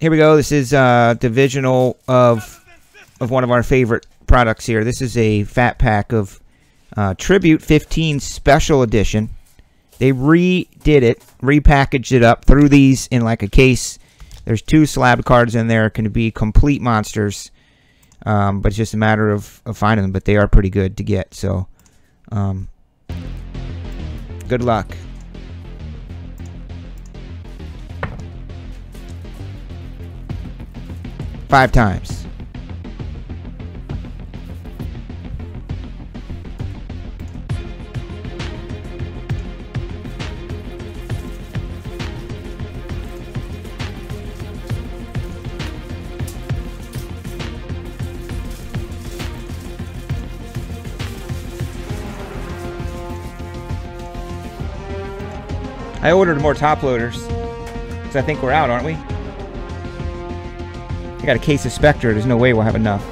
here we go. This is uh, divisional of of one of our favorite products here. This is a fat pack of uh, Tribute 15 Special Edition. They redid it, repackaged it up, threw these in like a case. There's two slab cards in there. Can be complete monsters, um, but it's just a matter of, of finding them. But they are pretty good to get. So, um, good luck. Five times. I ordered more top loaders. Because I think we're out, aren't we? I got a case of Spectra. There's no way we'll have enough.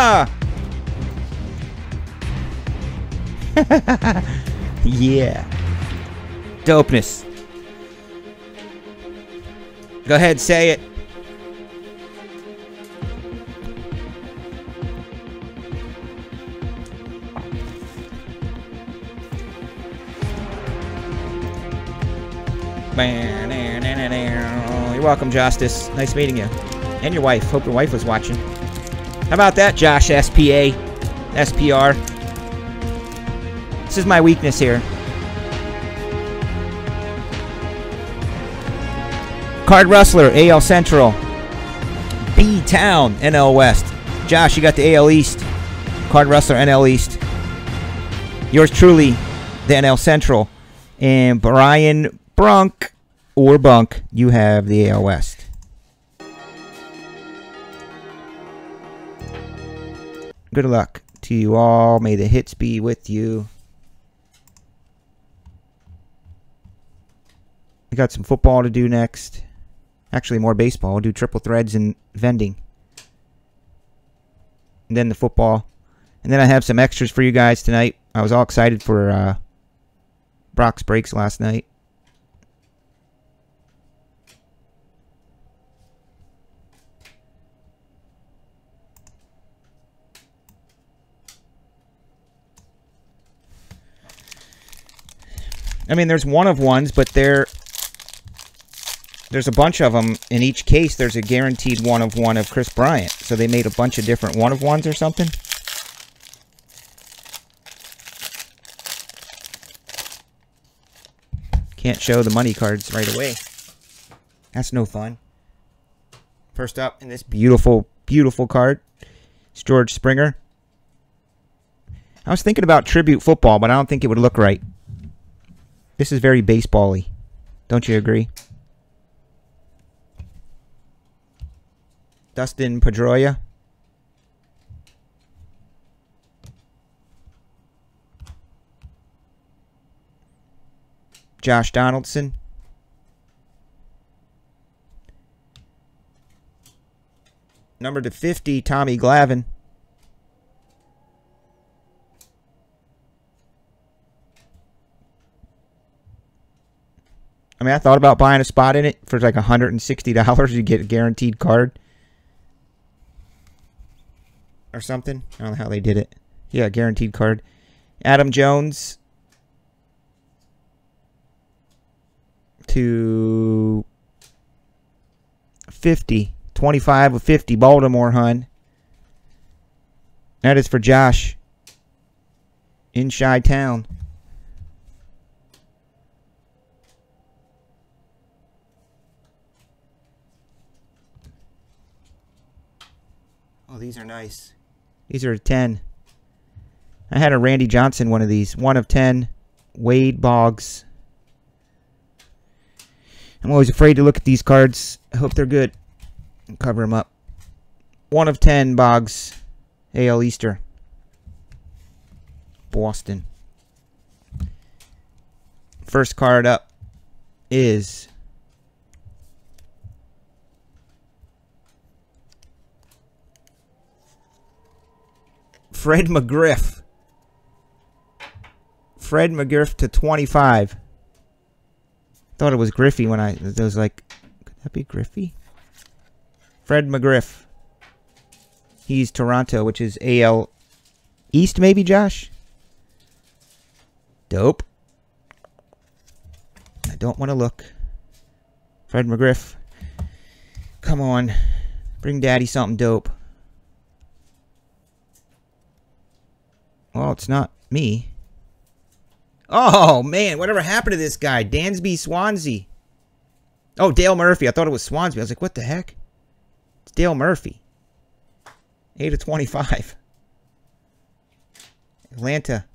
Yeah. Dopeness. Go ahead, say it. You're welcome, Justice. Nice meeting you. And your wife. Hope your wife was watching. How about that, Josh SPA? SPR. This is my weakness here. Card Rustler, AL Central. B Town, NL West. Josh, you got the AL East. Card Rustler, NL East. Yours truly, the NL Central. And Brian Brunk, or Bunk, you have the AL West. Good luck to you all. May the hits be with you. We got some football to do next. Actually, more baseball. We'll do triple threads and vending. And then the football. And then I have some extras for you guys tonight. I was all excited for uh, Brock's breaks last night. I mean, there's one of ones, but there, there's a bunch of them. In each case, there's a guaranteed one of one of Kris Bryant. So they made a bunch of different one of ones or something. Can't show the money cards right away. That's no fun. First up in this beautiful, beautiful card, it's George Springer. I was thinking about tribute football, but I don't think it would look right. This is very baseball-y. Don't you agree? Dustin Pedroia. Josh Donaldson. Number to 50, Tommy Glavine. Mean, I thought about buying a spot in it for like $160. You get a guaranteed card. Or something. I don't know how they did it. Yeah, guaranteed card. Adam Jones. To 50. 25 of 50. Baltimore, hun. That is for Josh. In Chi Town. Oh, these are nice. These are 10. I had a Randy Johnson one of these. One of 10. Wade Boggs. I'm always afraid to look at these cards. I hope they're good. Cover them up. One of ten, Boggs. AL Easter. Boston. First card up is Fred McGriff. Fred McGriff to 25. Thought it was Griffey when I was like, could that be Griffey? Fred McGriff. He's Toronto, which is AL East, maybe, Josh? Dope. I don't want to look. Fred McGriff. Come on. Bring Daddy something dope. Well, it's not me. Oh, man. Whatever happened to this guy? Dansby Swanson. Oh, Dale Murphy. I thought it was Swansby. I was like, what the heck? It's Dale Murphy. 8 of 25. Atlanta.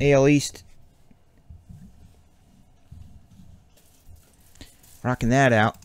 AL East. Rocking that out.